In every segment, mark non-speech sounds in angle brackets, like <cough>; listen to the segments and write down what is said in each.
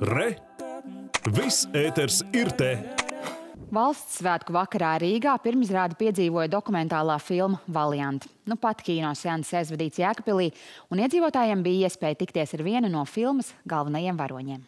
Re! Viss ēters ir te! Valsts svētku vakarā Rīgā pirmizrādi piedzīvoja dokumentālā filma Valiant. Nu pat kino seanses aizvadīts Jēkabpilī, un iedzīvotājiem bija iespēja tikties ar vienu no filmas galvenajiem varoņiem.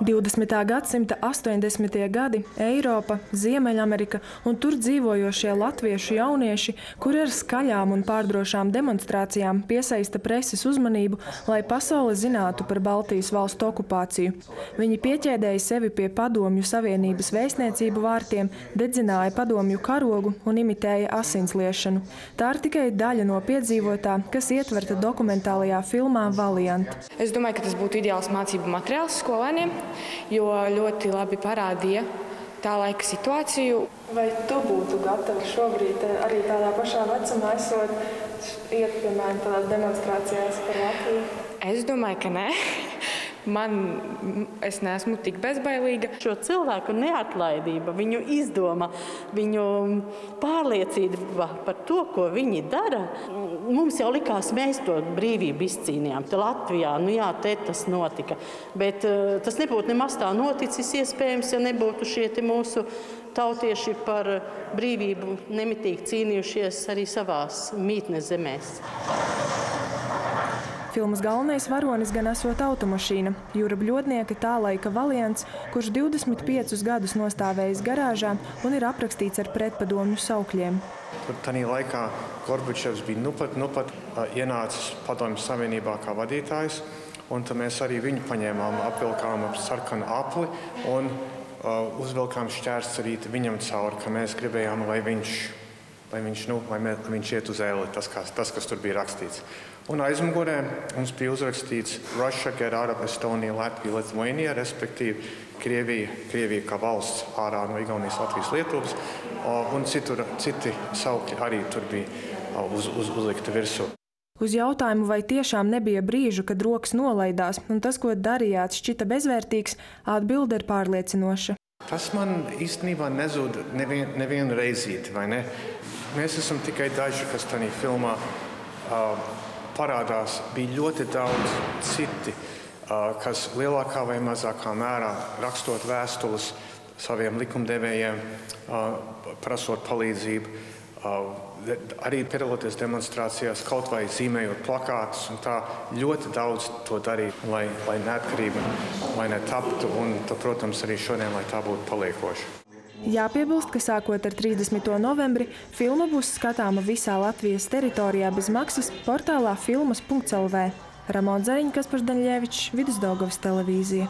20. gadsimta 80. gadi Eiropa, Ziemeļamerika un tur dzīvojošie latviešu jaunieši, kuri ar skaļām un pārdrošām demonstrācijām piesaista preses uzmanību, lai pasaule zinātu par Baltijas valstu okupāciju. Viņi pieķēdēja sevi pie Padomju Savienības vēstniecību vārtiem, dedzināja padomju karogu un imitēja asinsliešanu. Tā ir tikai daļa no piedzīvotā, kas ietverta dokumentālajā filmā Valiant. Es domāju, ka tas būtu ideāls mācību materiāls skolēniem jo ļoti labi parādīja tā laika situāciju. Vai tu būtu gatavs šobrīd eh, arī tādā pašā vecumā esot iet, piemēram, tādās demonstrācijās par Latviju? Es domāju, ka nē. <laughs> Man, es neesmu tik bezbailīga. Šo cilvēku neatlaidība, viņu izdoma, viņu pārliecība par to, ko viņi dara. Mums jau likās, mēs to brīvību izcīnījām. Te Latvijā, nu jā, te tas notika. Bet uh, tas nebūtu nemaz tā noticis iespējams, ja nebūtu šie mūsu tautieši par brīvību nemitīgi cīnījušies arī savās mītnes zemēs. Filmas galvenais varonis gan esot automašīna, Jūra Bļodnieka tā laika valiants, kurš 25 gadus nostāvējis garāžā un ir aprakstīts ar pretpadomju saukļiem. Tur tajā laikā Gorbačovs bija nu pat, nu pat uh, ienācis Padomju Savienībā kā vadītājs, un mēs arī viņu paņēmām, apvilkām ap sarkanu apli un uh, uzvilkām šķērsarīti viņam cauri, ka mēs gribējām, lai viņš lai viņš, nu, lai mē, viņš iet uz ēli, tas, kas, tas, kas tur bija rakstīts. Un aizmugurē mums bija uzrakstīts Russia, get out of Estonia, Latvija, Lithuania, respektīvi Krievija, Krievija kā valsts ārā no Igaunijas, Latvijas, Lietuvas, un citur, citi saukļi arī tur bija uz, uz, uzlikti virsū. Uz jautājumu, vai tiešām nebija brīžu, kad rokas nolaidās un tas, ko darījāt, šķita bezvērtīgs, atbilde ir pārliecinoša. Tas man īstenībā nezūd nevienu nevien reizīti, vai ne? Mēs esam tikai daži, kas tajā filmā uh, parādās. Bija ļoti daudz citi, uh, kas lielākā vai mazākā mērā rakstot vēstules saviem likumdevējiem, uh, prasot palīdzību. Uh, arī piedaloties demonstrācijās, kaut vai zīmējot plakātus, tā ļoti daudz to darīja, lai, lai neatkarība lai netaptu, un, tad, protams, arī šodien, lai tā būtu paliekoša. Jāpiebilst, ka sākot ar 30. novembri filma būs skatāma visā Latvijas teritorijā bez maksas portālā filmas.lv. Ramons Zariņš, Kaspars Daņļēvičs, Vidusdaugavas televīzija.